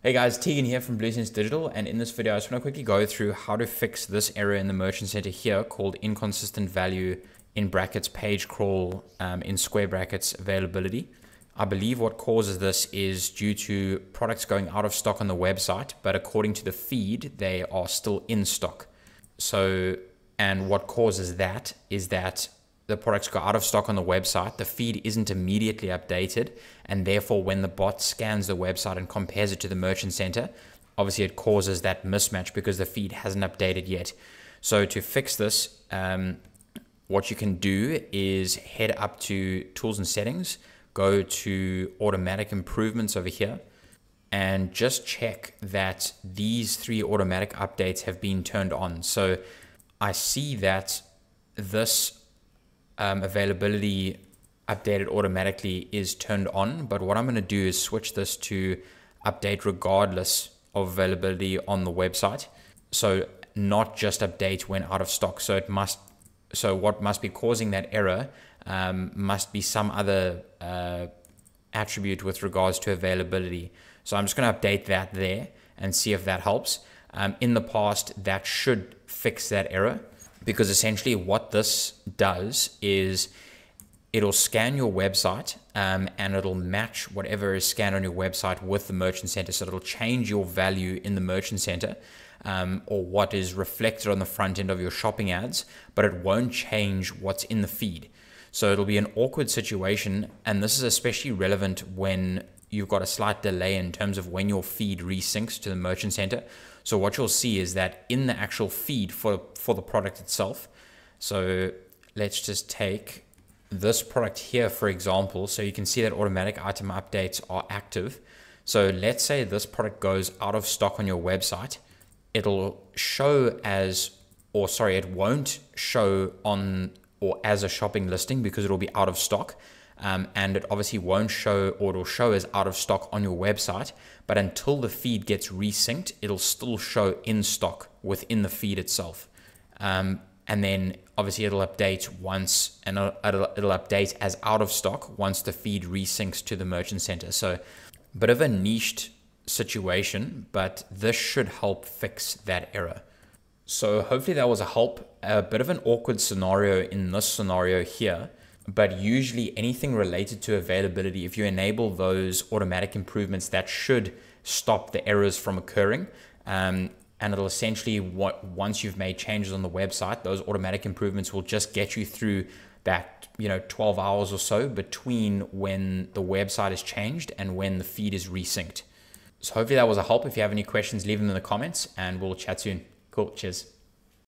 Hey guys, Teagan here from BlueSense Digital, and in this video, I just want to quickly go through how to fix this error in the Merchant Center here called inconsistent value in brackets page crawl um, in square brackets availability. I believe what causes this is due to products going out of stock on the website, but according to the feed, they are still in stock. So, and what causes that is that the products go out of stock on the website, the feed isn't immediately updated, and therefore, when the bot scans the website and compares it to the merchant center, obviously it causes that mismatch because the feed hasn't updated yet. So, to fix this, um, what you can do is head up to tools and settings, go to automatic improvements over here, and just check that these three automatic updates have been turned on. So, I see that this um, availability updated automatically is turned on. But what I'm going to do is switch this to update regardless of availability on the website. So not just update when out of stock. So it must. So what must be causing that error um, must be some other uh, attribute with regards to availability. So I'm just going to update that there and see if that helps. Um, in the past, that should fix that error because essentially what this does is it'll scan your website um, and it'll match whatever is scanned on your website with the merchant center. So it'll change your value in the merchant center um, or what is reflected on the front end of your shopping ads, but it won't change what's in the feed. So it'll be an awkward situation. And this is especially relevant when you've got a slight delay in terms of when your feed resyncs to the merchant center. So what you'll see is that in the actual feed for, for the product itself, so let's just take this product here, for example, so you can see that automatic item updates are active. So let's say this product goes out of stock on your website. It'll show as, or sorry, it won't show on or as a shopping listing because it'll be out of stock. Um, and it obviously won't show or it'll show as out of stock on your website. But until the feed gets resynced, it'll still show in stock within the feed itself. Um, and then obviously it'll update once and it'll, it'll update as out of stock once the feed resyncs to the merchant center. So, bit of a niched situation, but this should help fix that error. So, hopefully, that was a help. A bit of an awkward scenario in this scenario here but usually anything related to availability, if you enable those automatic improvements, that should stop the errors from occurring. Um, and it'll essentially, what once you've made changes on the website, those automatic improvements will just get you through that you know 12 hours or so between when the website is changed and when the feed is resynced. So hopefully that was a help. If you have any questions, leave them in the comments, and we'll chat soon. Cool. Cheers.